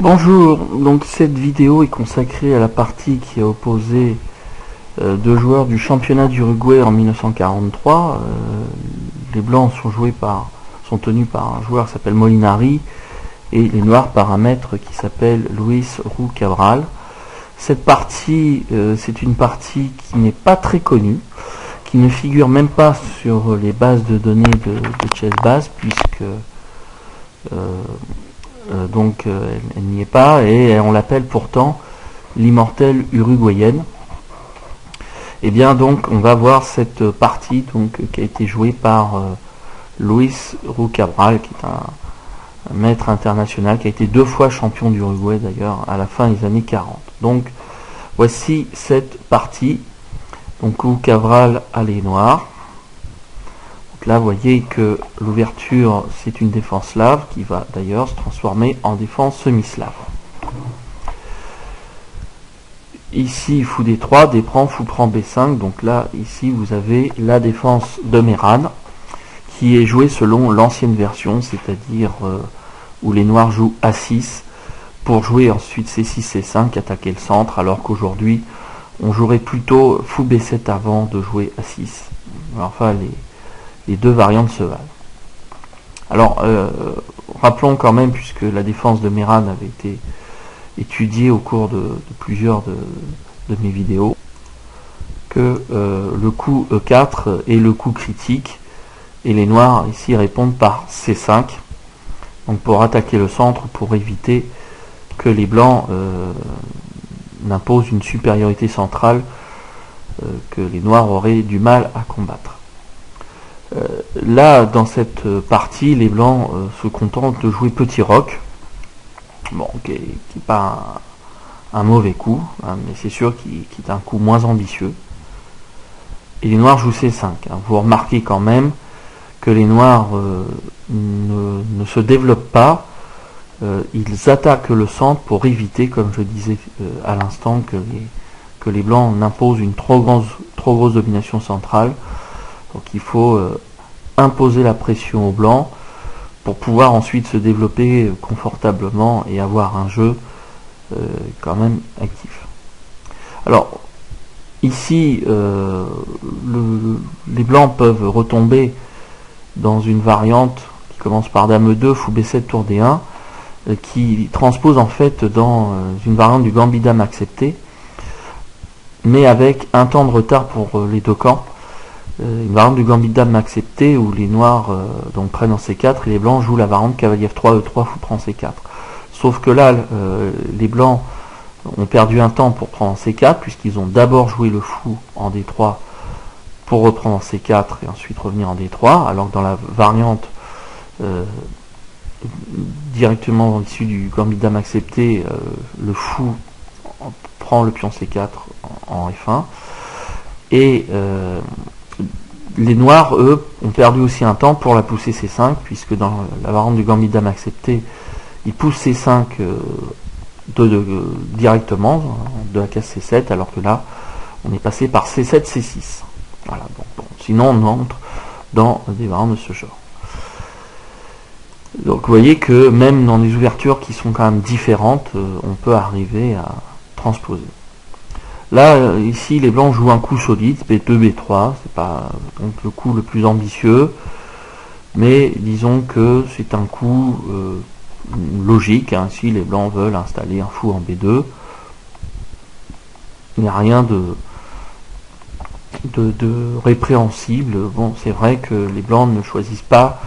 Bonjour, donc cette vidéo est consacrée à la partie qui a opposé euh, deux joueurs du championnat d'Uruguay en 1943. Euh, les blancs sont joués par sont tenus par un joueur qui s'appelle Molinari et les noirs par un maître qui s'appelle Luis Roux Cabral. Cette partie, euh, c'est une partie qui n'est pas très connue, qui ne figure même pas sur les bases de données de, de Chessbase, puisque donc euh, elle, n'y est pas et on l'appelle pourtant l'immortelle uruguayenne. Et eh bien donc on va voir cette partie donc qui a été jouée par euh, Luis Rucabral qui est un, maître international qui a été deux fois champion d'Uruguay d'ailleurs à la fin des années 40. Donc voici cette partie. Donc Rucabral à les noirs là, vous voyez que l'ouverture, c'est une défense slave qui va d'ailleurs se transformer en défense semi-slave. Ici, fou D3, D prend, fou prend B5. Donc là, ici, vous avez la défense de Meran qui est jouée selon l'ancienne version, c'est-à-dire euh, où les noirs jouent A6 pour jouer ensuite C6, C5, attaquer le centre, alors qu'aujourd'hui, on jouerait plutôt fou B7 avant de jouer A6. Enfin, les, les deux variantes se valent. Alors, euh, rappelons quand même, puisque la défense de Meran avait été étudiée au cours de, plusieurs de, mes vidéos, que euh, le coup E4 est le coup critique, et les noirs ici répondent par C5, donc pour attaquer le centre, pour éviter que les blancs euh, n'imposent une supériorité centrale que les noirs auraient du mal à combattre. Euh, là, dans cette partie, les blancs euh, se contentent de jouer petit roc, bon, qui n'est pas un, mauvais coup, hein, mais c'est sûr qu'il est un coup moins ambitieux. Et les noirs jouent C5. Hein. Vous remarquez quand même que les noirs euh, ne, se développent pas, ils attaquent le centre pour éviter, comme je disais à l'instant, que les, blancs n'imposent une trop grosse domination centrale donc il faut euh, imposer la pression au blanc pour pouvoir ensuite se développer confortablement et avoir un jeu euh, quand même actif. Alors ici, euh, les blancs peuvent retomber dans une variante qui commence par Dame 2, Fou B7, Tour D1, qui transpose en fait dans une variante du Gambit Dame accepté, mais avec un temps de retard pour les deux camps euh, une variante du gambit dame acceptée où les noirs euh, donc prennent en C4 et les blancs jouent la variante cavalier F3, E3, fou prend C4. Sauf que là, euh, les blancs ont perdu un temps pour prendre en C4 puisqu'ils ont d'abord joué le fou en D3 pour reprendre en C4 et ensuite revenir en D3, alors que dans la variante directement issue du gambit dame accepté, le fou prend le pion C4 en, F1 et les noirs, eux, ont perdu aussi un temps pour la pousser C5, puisque dans la variante du gambit dame accepté, ils poussent C5 euh, directement, de la case C7, alors que là, on est passé par C7, C6. Voilà, bon, Sinon, on entre dans des variantes de ce genre. Donc vous voyez que même dans des ouvertures qui sont quand même différentes, euh, on peut arriver à transposer. Là, ici, les blancs jouent un coup solide, B2, B3, c'est pas le coup le plus ambitieux, mais disons que c'est un coup euh, logique, hein. si les blancs veulent installer un fou en B2, il n'y a rien de, répréhensible. Bon, c'est vrai que les blancs ne choisissent pas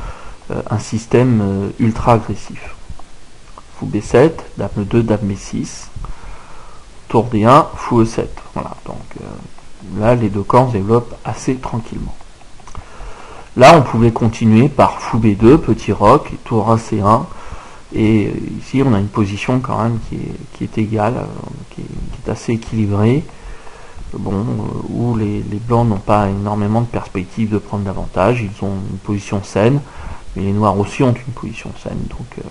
euh, un système euh, ultra agressif. Fou B7, Dame 2, Dame B6, tour D1, fou E7. Voilà, donc euh, là, les deux camps se développent assez tranquillement. Là, on pouvait continuer par fou B2, petit roc, tour AC1. Et euh, ici, on a une position quand même qui est, égale, euh, qui, est, assez équilibrée. Bon, où les, blancs n'ont pas énormément de perspectives de prendre davantage. Ils ont une position saine, mais les noirs aussi ont une position saine. Donc,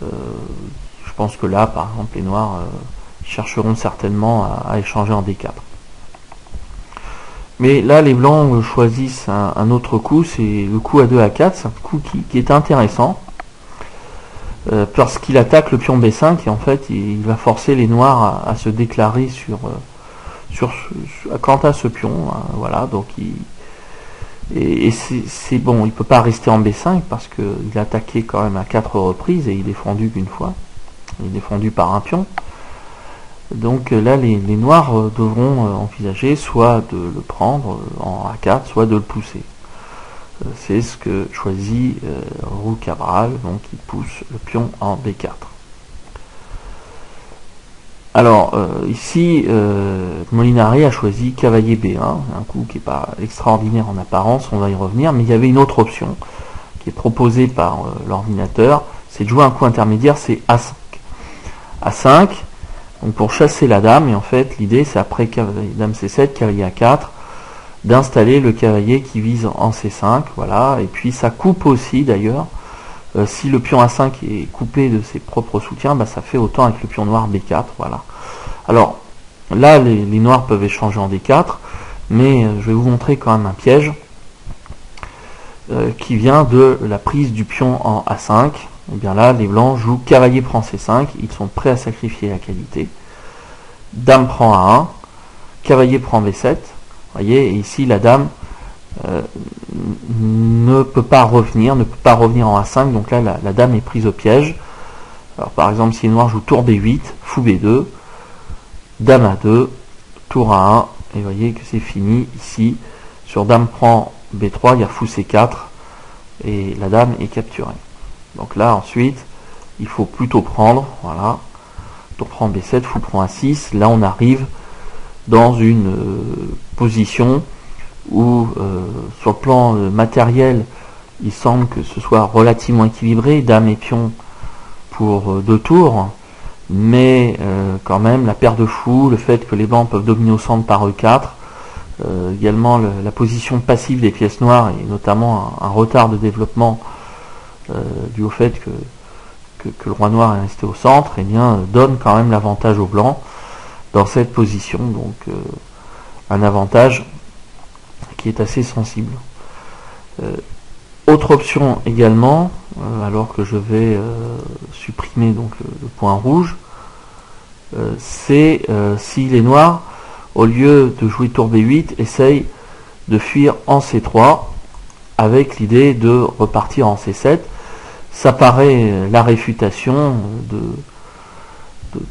je pense que là, par exemple, les noirs chercheront certainement à, échanger en D4. Mais là, les blancs choisissent un, autre coup, c'est le coup à 2 à 4, c'est un coup qui, est intéressant. euh, parce qu'il attaque le pion B5 et en fait il, va forcer les noirs à, se déclarer sur, euh, sur, quant à ce pion. Hein, voilà, donc il, et, c'est bon, il peut pas rester en B5 parce qu'il a attaqué quand même à quatre reprises et il est défendu qu'une fois. Il est défendu par un pion. Donc là, les, noirs devront envisager soit de le prendre en A4, soit de le pousser c'est ce que choisit euh, Roux Cabral, donc il pousse le pion en B4. Alors euh, ici, euh, Molinari a choisi cavalier B1, un coup qui n'est pas extraordinaire en apparence, on va y revenir, mais il y avait une autre option qui est proposée par l'ordinateur, c'est de jouer un coup intermédiaire, c'est A5. A5, donc pour chasser la dame, et en fait l'idée c'est après dame C7, cavalier A4, d'installer le cavalier qui vise en C5, voilà, et puis ça coupe aussi d'ailleurs, euh, si le pion A5 est coupé de ses propres soutiens, bah, ça fait autant avec le pion noir B4, voilà. Alors, là, les, noirs peuvent échanger en D4, mais euh, je vais vous montrer quand même un piège euh, qui vient de la prise du pion en A5. Et eh bien là, les blancs jouent cavalier prend C5, ils sont prêts à sacrifier la qualité. Dame prend A1, cavalier prend B7, voyez, ici la dame euh, ne peut pas revenir, ne peut pas revenir en A5, donc là la, dame est prise au piège. Alors par exemple si les noirs jouent tour B8, fou B2, dame A2, tour A1, et vous voyez que c'est fini ici. Sur dame prend B3, il y a fou C4, et la dame est capturée. Donc là ensuite, il faut plutôt prendre, voilà, tour prend B7, fou prend A6, là on arrive dans une euh, position où, euh, sur le plan euh, matériel, il semble que ce soit relativement équilibré, dame et pion pour deux tours, mais quand même la paire de fous, le fait que les blancs peuvent dominer au centre par E4, également la position passive des pièces noires et notamment un, retard de développement dû au fait que, le roi noir est resté au centre, et eh bien, donne quand même l'avantage aux blancs dans cette position. Donc euh, un avantage qui est assez sensible. Euh, autre option également, euh, alors que je vais supprimer donc le, point rouge, c'est si les noirs, au lieu de jouer tour B8, essayent de fuir en C3 avec l'idée de repartir en C7. Ça paraît la réfutation de,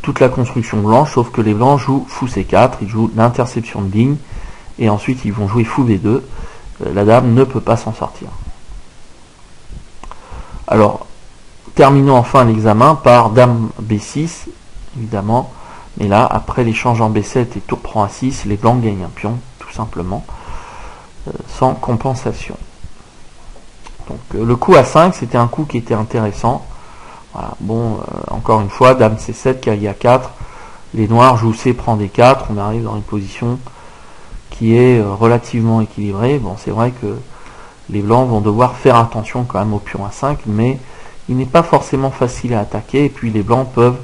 toute la construction blanche, sauf que les blancs jouent fou C4, ils jouent l'interception de ligne, et ensuite ils vont jouer fou B2. Euh, la dame ne peut pas s'en sortir. Alors, terminons enfin l'examen par dame B6, évidemment. Mais là, après l'échange en B7 et tour prend A6, les blancs gagnent un pion, tout simplement, euh, sans compensation. Donc euh, le coup A5, c'était un coup qui était intéressant. Bon, euh, encore une fois, Dame C7, cavalier A4. Les noirs jouent C, prend D4. On arrive dans une position qui est euh, relativement équilibrée. Bon, c'est vrai que les blancs vont devoir faire attention quand même au pion A5, mais il n'est pas forcément facile à attaquer. Et puis les blancs peuvent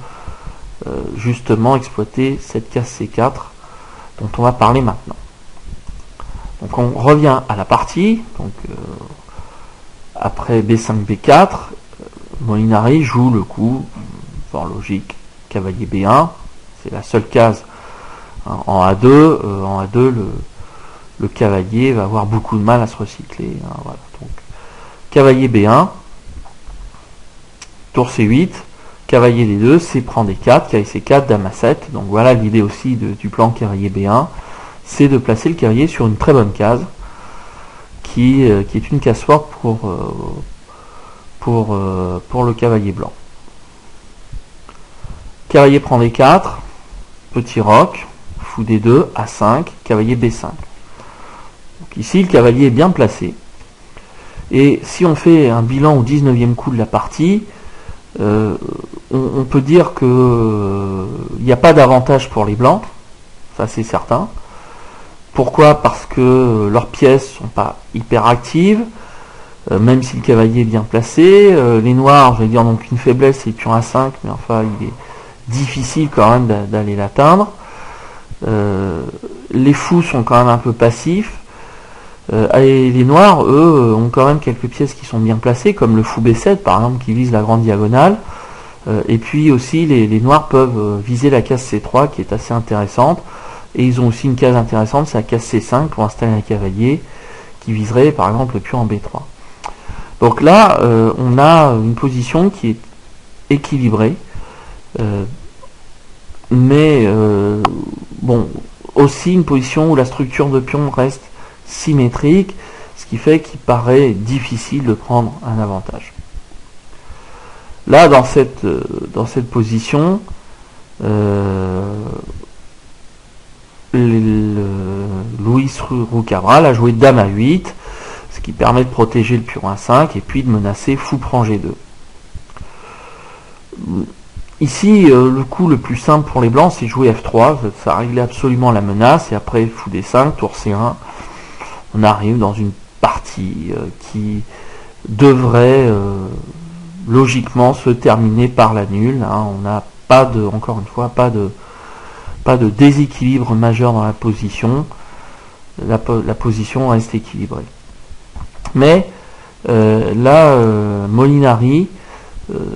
justement exploiter cette case C4 dont on va parler maintenant. Donc on revient à la partie. Après B5, B4, Molinari joue le coup, fort logique, cavalier B1, c'est la seule case en A2. Euh, en A2, le, cavalier va avoir beaucoup de mal à se recycler. Hein, Donc, cavalier B1, tour C8, cavalier D2, C prend D4, cavalier C4, dame A7. Donc voilà l'idée aussi du plan cavalier B1, c'est de placer le cavalier sur une très bonne case, qui, euh, qui est une case forte pour, euh, pour, euh, pour le cavalier blanc. Cavalier prend D4, petit roc, fou D2, A5, cavalier B5. ici, le cavalier est bien placé. Et si on fait un bilan au 19e coup de la partie, on, peut dire que euh, il n'y a pas d'avantage pour les blancs, ça c'est certain. Pourquoi? Parce que leurs pièces sont pas hyper actives, euh, même si le cavalier est bien placé. Euh, les noirs, je vais dire donc une faiblesse, c'est pion A5, mais enfin il est difficile quand même d'aller l'atteindre. Euh, les fous sont quand même un peu passifs. et les noirs, eux, ont quand même quelques pièces qui sont bien placées, comme le fou B7 par exemple, qui vise la grande diagonale. et puis aussi, les, les, noirs peuvent viser la case C3 qui est assez intéressante. Et ils ont aussi une case intéressante, c'est la case C5 pour installer un cavalier qui viserait par exemple le pion en B3. Donc là, on a une position qui est équilibrée. mais bon, aussi une position où la structure de pion reste symétrique, ce qui fait qu'il paraît difficile de prendre un avantage. Là, dans cette, euh, dans cette position, euh, Louis Roucabral a joué Dame à 8, ce qui permet de protéger le à 5 et puis de menacer Fou prend G2. Ici, euh, le coup le plus simple pour les blancs, c'est jouer F3. Ça réglait absolument la menace. Et après, fou D5, tour C1. On arrive dans une partie euh, qui devrait euh, logiquement se terminer par la nulle. Hein. On n'a pas de, encore une fois, pas de, pas de déséquilibre majeur dans la position. La, position reste équilibrée. Mais là, Molinari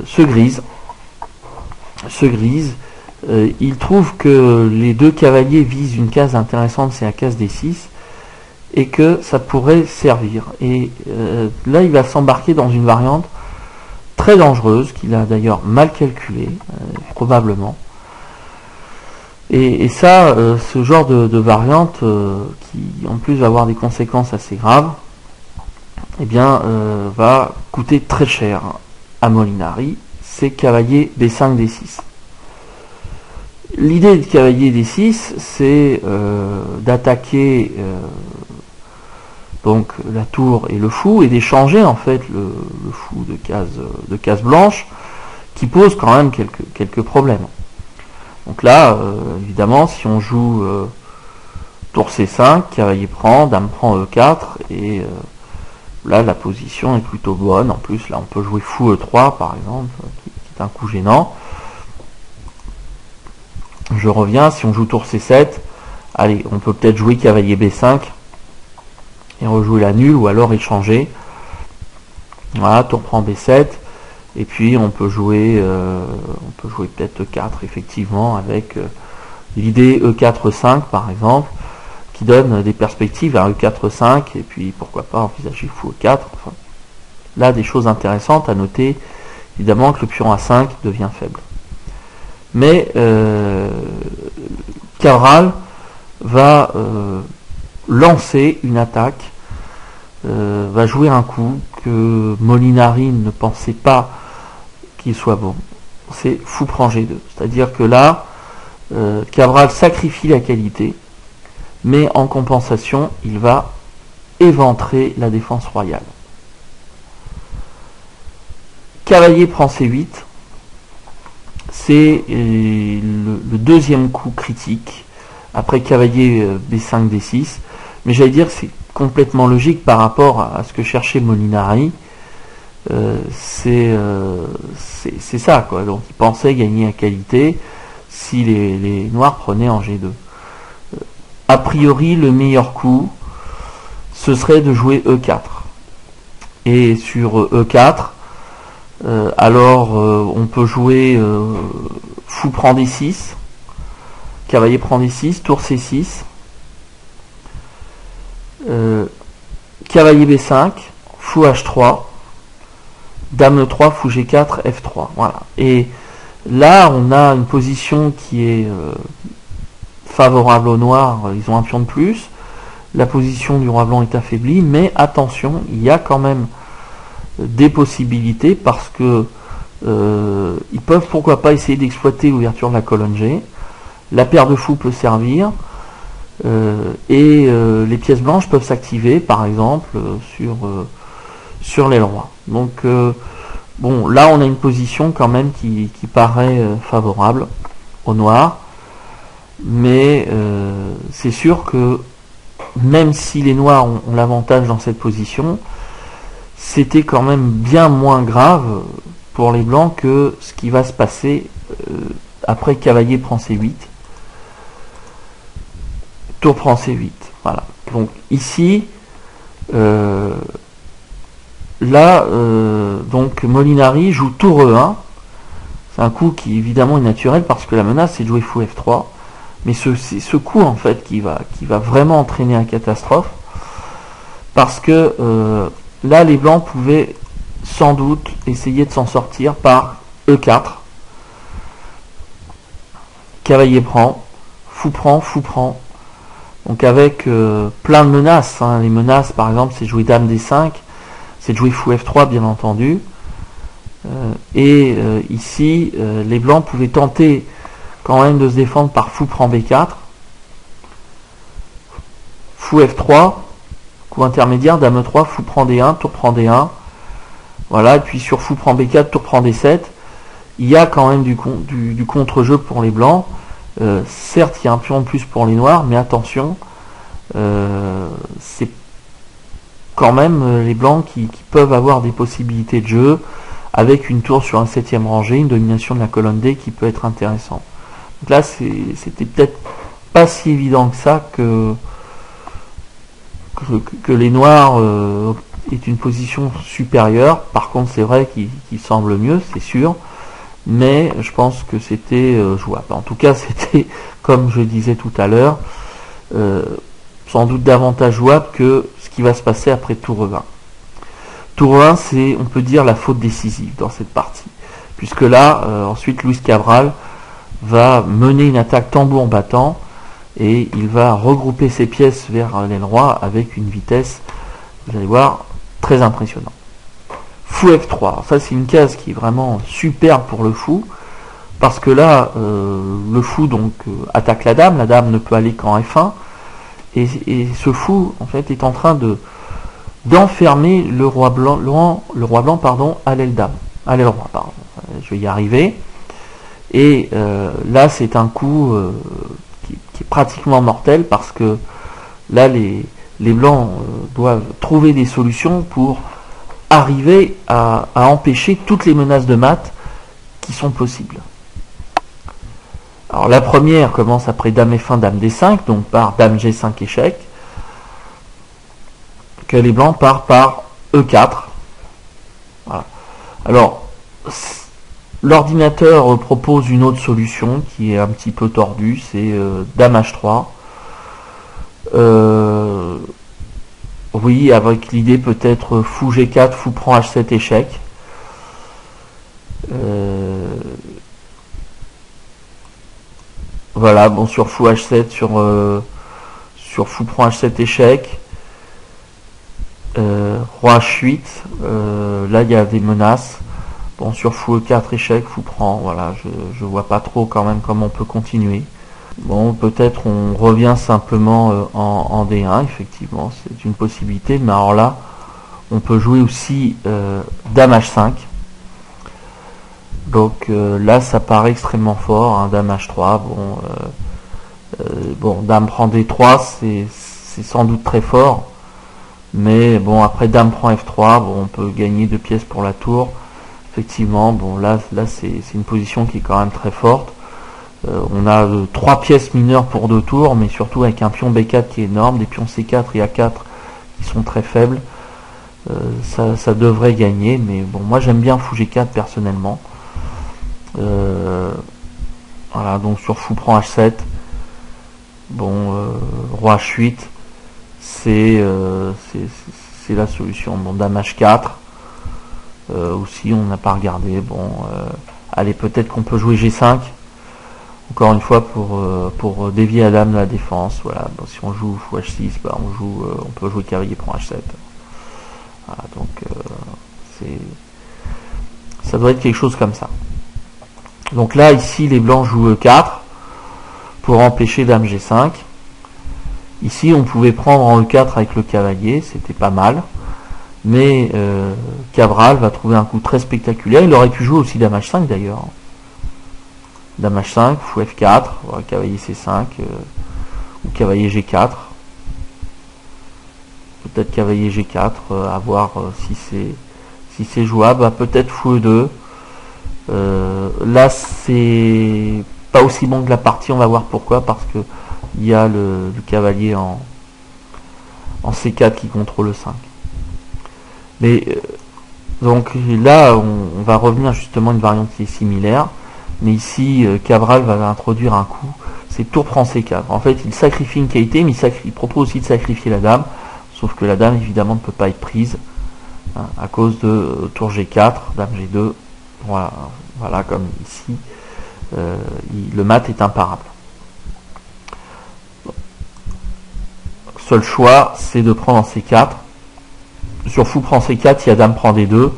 se grise se grise. Euh, il trouve que les deux cavaliers visent une case intéressante, c'est la case des 6, et que ça pourrait servir. Et euh, là, il va s'embarquer dans une variante très dangereuse, qu'il a d'ailleurs mal calculée, euh, probablement. Et, ça, ce genre de, variante, qui en plus va avoir des conséquences assez graves, eh bien, va coûter très cher à Molinari c'est cavalier B5, D6. L'idée de cavalier D6, c'est euh, d'attaquer euh, la tour et le fou et d'échanger en fait le, fou de case, blanche qui pose quand même quelques problèmes. Donc là, euh, évidemment, si on joue tour C5, cavalier prend, dame prend E4 et là la position est plutôt bonne. En plus, là on peut jouer fou E3 par exemple, un coup gênant. Je reviens, si on joue tour C7, allez, on peut peut-être jouer cavalier B5 et rejouer la nulle ou alors échanger. Voilà, tour prend B7 et puis on peut jouer euh, on peut jouer peut-être E4 effectivement avec euh, l'idée E4-5 par exemple qui donne des perspectives à E4-5 et puis pourquoi pas envisager fou E4 là des choses intéressantes à noter évidemment que le pion A5 devient faible. Mais euh, va euh, lancer une attaque, va jouer un coup que Molinari ne pensait pas qu'il soit bon. C'est fou prend G2. C'est-à-dire que là, Cabral sacrifie la qualité, mais en compensation, il va éventrer la défense royale. Cavalier prend C8. C'est euh, le, deuxième coup critique. Après cavalier euh, B5, D6. Mais j'allais dire c'est complètement logique par rapport à, ce que cherchait Molinari. Euh, c'est ça quoi. Donc il pensait gagner à qualité si les, les noirs prenaient en G2. a priori le meilleur coup ce serait de jouer E4. Et sur E4, euh, alors, euh, on peut jouer euh, fou prend D6, cavalier prend D6, tour C6, cavalier B5, fou H3, dame E3, fou G4, F3. Voilà. Et là, on a une position qui est favorable au noir, ils ont un pion de plus. La position du roi blanc est affaiblie, mais attention, il y a quand même des possibilités parce que euh, ils peuvent pourquoi pas essayer d'exploiter l'ouverture de la colonne G. La paire de fous peut servir euh, et euh, les pièces blanches peuvent s'activer par exemple sur, sur les rois. Donc bon là on a une position quand même qui, paraît favorable au noir. Mais c'est sûr que même si les noirs ont l'avantage dans cette position, c'était quand même bien moins grave pour les blancs que ce qui va se passer euh, après cavalier prend c8 tour prend c8 voilà. Donc ici là, donc Molinari joue tour E1. C'est un coup qui évidemment est naturel parce que la menace c'est de jouer fou F3. Mais c'est ce coup en fait qui va, qui va vraiment entraîner un catastrophe. Parce que là les blancs pouvaient sans doute essayer de s'en sortir par E4. Cavalier prend, fou prend, fou prend. Donc avec euh, plein de menaces. Hein. Les menaces par exemple c'est jouer Dame D5, c'est de jouer fou F3 bien entendu. Euh, et euh, ici les blancs pouvaient tenter quand même de se défendre par fou prend B4. Fou F3, coup intermédiaire, Dame E3, fou prend D1, tour prend D1. Voilà, et puis sur fou prend B4, tour prend D7. Il y a quand même du, du, contre-jeu pour les blancs. Euh, certes, il y a un pion en plus pour les noirs, mais attention, euh, c'est quand même euh, les blancs qui, peuvent avoir des possibilités de jeu avec une tour sur un septième rangé, une domination de la colonne D qui peut être intéressant. Donc là, c'était peut-être pas si évident que ça que, que, les noirs est une position supérieure. Par contre, c'est vrai qu'il semble mieux, c'est sûr. Mais je pense que c'était euh, jouable. En tout cas, c'était, comme je disais tout à l'heure, euh, sans doute davantage jouable que ce qui va se passer après tour 20. Tour 1, c'est, on peut dire, la faute décisive dans cette partie. Puisque là, euh, ensuite, Luis Cabral va mener une attaque tambour battant et il va regrouper ses pièces vers l'aile roi avec une vitesse, vous allez voir, très impressionnant. Fou F3, ça c'est une case qui est vraiment superbe pour le fou, parce que là, euh, le fou donc euh, attaque la dame, la dame ne peut aller qu'en F1, et, ce fou en fait est en train de d'enfermer le roi blanc, pardon, à l'aile dame, à pardon. Euh, je vais y arriver. Et là c'est un coup qui, qui, est pratiquement mortel parce que là les, Blancs euh, doivent trouver des solutions pour arriver à, empêcher toutes les menaces de mat qui sont possibles. Alors la première commence après Dame F1, Dame D5, donc par Dame G5 échec, que les Blancs partent par E4. Alors, l'ordinateur propose une autre solution qui est un petit peu tordue, c'est euh, Dame H3. Euh, oui, avec l'idée peut-être fou G4, fou prend H7 échec. Voilà, bon sur fou H7, sur, euh, sur fou prend H7 échec. roi H8, là il y a des menaces. Bon sur fou E4 échec, fou prend, voilà, je, je vois pas trop quand même comment on peut continuer. Bon, peut-être on revient simplement euh, en, D1, effectivement, c'est une possibilité, mais alors là, on peut jouer aussi euh, Dame H5. Donc euh, là, ça paraît extrêmement fort, Dame H3. Bon, bon, Dame prend D3, c'est sans doute très fort. Mais bon, après Dame prend F3, bon, on peut gagner deux pièces pour la tour. Effectivement, bon, là, là c'est une position qui est quand même très forte. Euh, on a euh, trois pièces mineures pour deux tours, mais surtout avec un pion B4 qui est énorme, des pions C4 et A4 qui sont très faibles. Euh, ça, devrait gagner, mais bon, moi j'aime bien fou G4 personnellement. Voilà, donc sur fou prend H7. Bon, roi H8, c'est c'est la solution. Bon, dame H4. aussi, on n'a pas regardé. Bon, allez, peut-être qu'on peut jouer G5 encore une fois pour, euh, pour dévier à dame la défense. Voilà. si on joue fou H6, bah, on, joue, euh, on peut jouer cavalier pour H7. donc euh, c'est ça doit être quelque chose comme ça. Donc là ici les blancs jouent E4 pour empêcher dame G5. Ici on pouvait prendre en E4 avec le cavalier, c'était pas mal. Mais Cabral va trouver un coup très spectaculaire. Il aurait pu jouer aussi dame H5 d'ailleurs. Dame H5, fou F4, cavalier C5, euh, ou cavalier G4. Peut-être cavalier G4, euh, à voir euh, si c'est si jouable. Ah, peut-être fou E2. Là, c'est pas aussi bon que la partie, on va voir pourquoi, parce que il y a le, cavalier en, en C4 qui contrôle le 5. Mais donc là, on, va revenir justement à une variante qui est similaire. Mais ici, Cabral va introduire un coup. C'est tour prend C4. En fait, il sacrifie une qualité, mais il, propose aussi de sacrifier la dame. Sauf que la dame, évidemment, ne peut pas être prise hein, à cause de tour G4, dame G2. Voilà, voilà comme ici. le mat est imparable. Seul choix, c'est de prendre C4. Sur fou prend C4, il y a dame prend D2.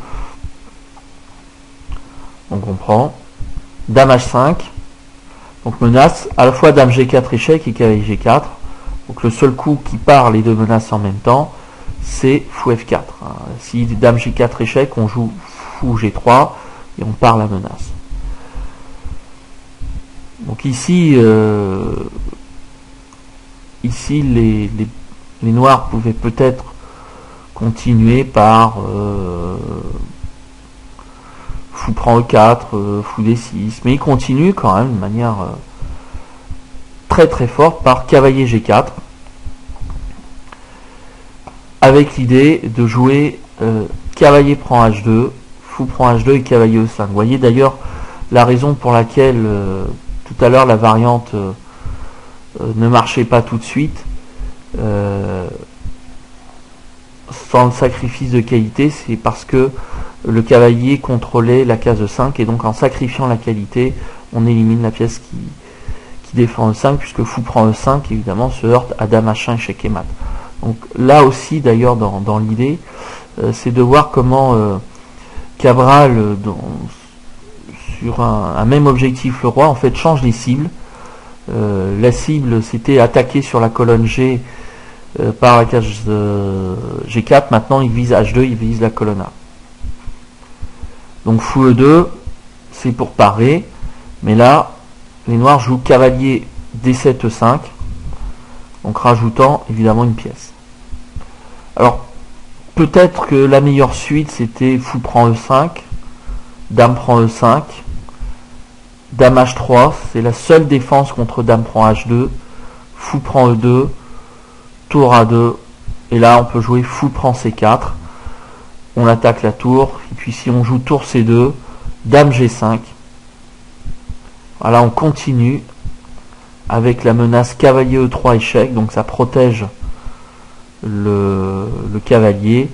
Donc on prend. Dame H5. Donc menace à la fois dame G4 échec et cavalier G4. Donc le seul coup qui part les deux menaces en même temps, c'est fou F4. Hein. Si dame G4 échec, on joue fou G3 et on part la menace. Donc ici, euh, ici les, noirs pouvaient peut-être continuer par euh, fou prend E4, euh, fou D6, mais ils continuent quand même de manière très très forte par cavalier G4 avec l'idée de jouer cavalier prend H2, fou prend H2 et cavalier E5. Vous voyez d'ailleurs la raison pour laquelle tout à l'heure la variante ne marchait pas tout de suite, euh, sans le sacrifice de qualité, c'est parce que le cavalier contrôlait la case 5 et donc en sacrifiant la qualité, on élimine la pièce qui, qui défend E5 puisque fou prend E5 évidemment se heurte à dame H1 échec et mat. Donc là aussi d'ailleurs dans, l'idée, euh, c'est de voir comment euh, Cabral sur un, même objectif le roi en fait change les cibles. la cible c'était attaquer sur la colonne G euh, par la case G4. Maintenant, il vise H2, il vise la colonne A. Donc fou E2, c'est pour parer. Mais là, les noirs jouent cavalier D7 E5. Donc rajoutant évidemment une pièce. Alors, peut-être que la meilleure suite, c'était fou prend E5, dame prend E5, dame H3, c'est la seule défense contre dame prend H2, fou prend E2, tour A2, et là on peut jouer fou prend C4, on attaque la tour, et puis si on joue tour C2, dame G5, voilà on continue avec la menace cavalier E3 échec, donc ça protège le, cavalier,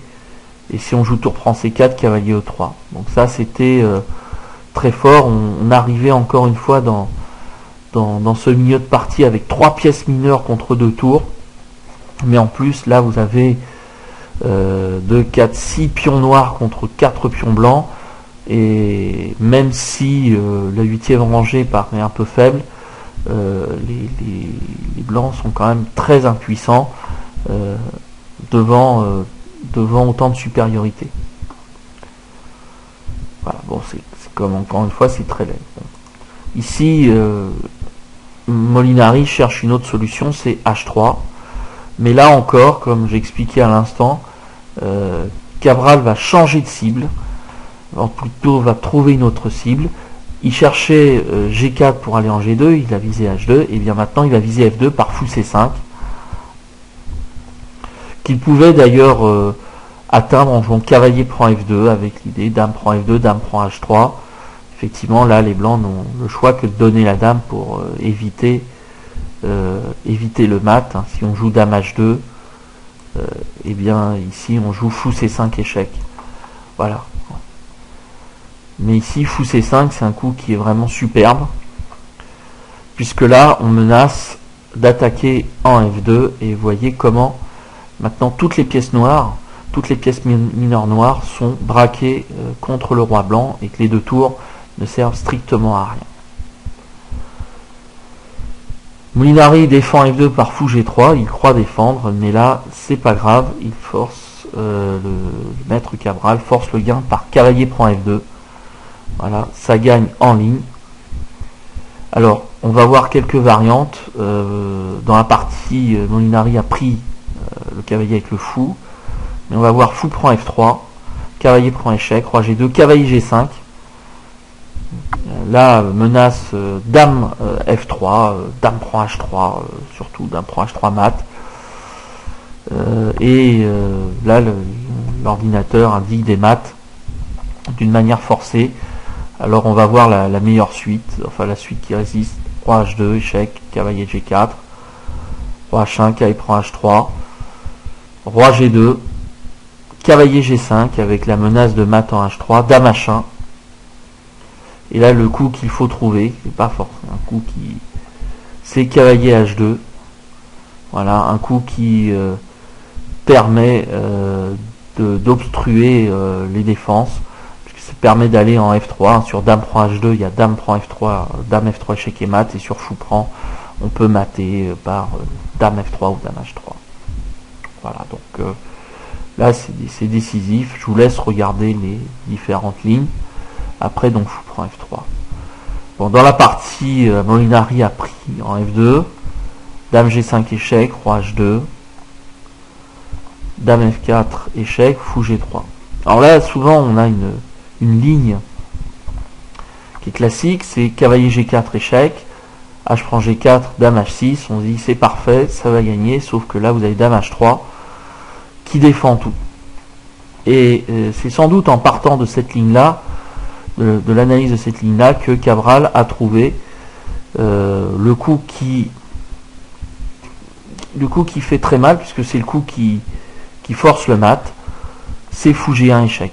et si on joue tour prend C4, cavalier E3. Donc ça c'était euh, très fort, on, arrivait encore une fois dans, dans, ce milieu de partie avec trois pièces mineures contre deux tours. Mais en plus, là, vous avez 2, 4, 6 pions noirs contre 4 pions blancs. Et même si euh, la huitième rangée paraît un peu faible, euh, les, blancs sont quand même très impuissants euh, devant, devant autant de supériorité. Voilà, bon, c'est comme encore une fois, c'est très laid. Ici, Molinari cherche une autre solution, c'est H3. Mais là encore, comme j'ai expliqué à l'instant, euh, Cabral va changer de cible, ou plutôt va trouver une autre cible. Il cherchait euh, G4 pour aller en G2, il a visé H2, et bien maintenant il va viser F2 par fou C5, qu'il pouvait d'ailleurs euh, atteindre en jouant cavalier prend F2 avec l'idée dame prend F2, dame prend H3. Effectivement, là, les blancs n'ont le choix que de donner la dame pour éviter euh, éviter le mat. Hein. Si on joue dame h2, et euh, eh bien ici on joue fou c5 échec. Voilà. Mais ici fou c5 c'est un coup qui est vraiment superbe. Puisque là on menace d'attaquer en f2 et voyez comment maintenant toutes les pièces noires, toutes les pièces mineures noires sont braquées euh, contre le roi blanc et que les deux tours ne servent strictement à rien. Molinari défend F2 par fou G3, il croit défendre, mais là c'est pas grave, il force euh, le, maître Cabral, force le gain par cavalier prend F2. Voilà, ça gagne en ligne. Alors, on va voir quelques variantes. Euh, dans la partie, Molinari a pris le cavalier avec le fou. Mais on va voir fou prend F3, cavalier prend échec, roi G2, cavalier G5 là, menace euh, dame euh, F3, euh, dame prend H3, surtout dame prend H3 mat. et là, l'ordinateur indique des maths d'une manière forcée. Alors on va voir la, meilleure suite, enfin la suite qui résiste. Roi H2, échec, cavalier G4, Roi H1, cavalier prend H3, Roi G2, cavalier G5 avec la menace de mat en H3, Dame H1. Et là le coup qu'il faut trouver, c'est pas forcément un coup qui. C'est cavalier H2. Voilà, un coup qui euh, permet euh, d'obstruer euh, les défenses ça permet d'aller en F3. Sur Dame prend H2, il y a Dame prend F3, Dame F3 échec et mat. Et sur Fou prend, on peut mater par Dame F3 ou Dame H3. Voilà, donc euh, là c'est décisif. Je vous laisse regarder les différentes lignes. Après, donc Fou prend F3. Bon, dans la partie, Molinari a pris en F2. Dame G5 échec, Roi H2. Dame F4 échec, Fou G3. Alors là, souvent on a une, une ligne qui est classique, c'est cavalier G4 échec, H prend G4, Dame H6, on dit c'est parfait, ça va gagner, sauf que là vous avez Dame H3 qui défend tout. Et euh, c'est sans doute en partant de cette ligne-là, de, l'analyse de cette ligne-là, que Cabral a trouvé euh, le coup qui le coup qui fait très mal, puisque c'est le coup qui, force le mat, c'est fou G1 échec.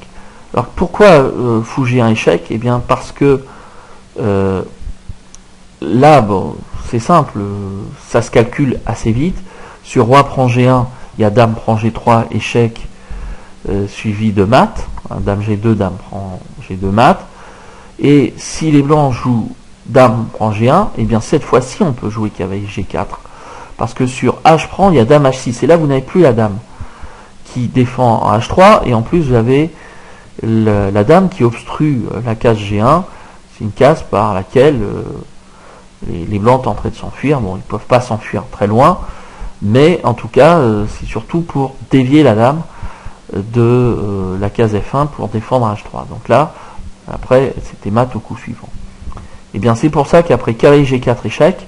Alors pourquoi euh, un échec? Eh bien parce que là, bon, c'est simple, ça se calcule assez vite. Sur roi prend G1, il y a dame prend G3, échec suivi de mat. Dame G2, dame prend G2 mat. Et si les blancs jouent dame prend G1, eh bien cette fois-ci on peut jouer cavalier G4. Parce que sur H prend, il y a dame H6. Et là vous n'avez plus la dame qui défend en H3. Et en plus vous avez la dame qui obstrue euh, la case G1, c'est une case par laquelle euh, les, blancs tenteraient de s'enfuir. Bon, ils ne peuvent pas s'enfuir très loin, mais en tout cas, euh, c'est surtout pour dévier la dame de la case F1 pour défendre H3. Donc là, après, c'était mat au coup suivant. Et eh bien c'est pour ça qu'après cavalier G4 échec,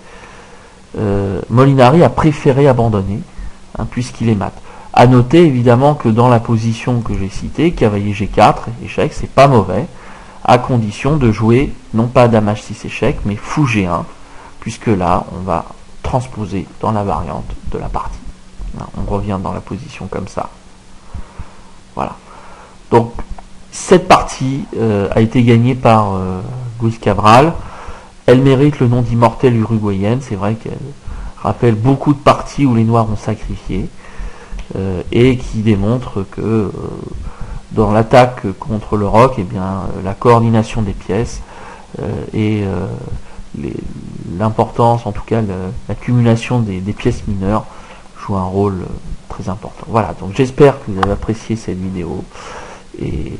Molinari a préféré abandonner, hein, puisqu'il est mat. A noter évidemment que dans la position que j'ai citée, cavalier G4, échec, c'est pas mauvais, à condition de jouer non pas dame H6 échec, mais fou G1, puisque là, on va transposer dans la variante de la partie. On revient dans la position comme ça. Voilà. Donc, cette partie euh, a été gagnée par euh, Louis Cabral. Elle mérite le nom d'immortelle uruguayenne. C'est vrai qu'elle rappelle beaucoup de parties où les Noirs ont sacrifié. Euh, et qui démontre que euh, dans l'attaque contre le rock, eh bien, la coordination des pièces et l'importance, en tout cas l'accumulation des, pièces mineures joue un rôle très important. Voilà, donc j'espère que vous avez apprécié cette vidéo et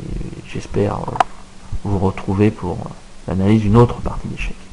j'espère vous retrouver pour l'analyse d'une autre partie d'échecs.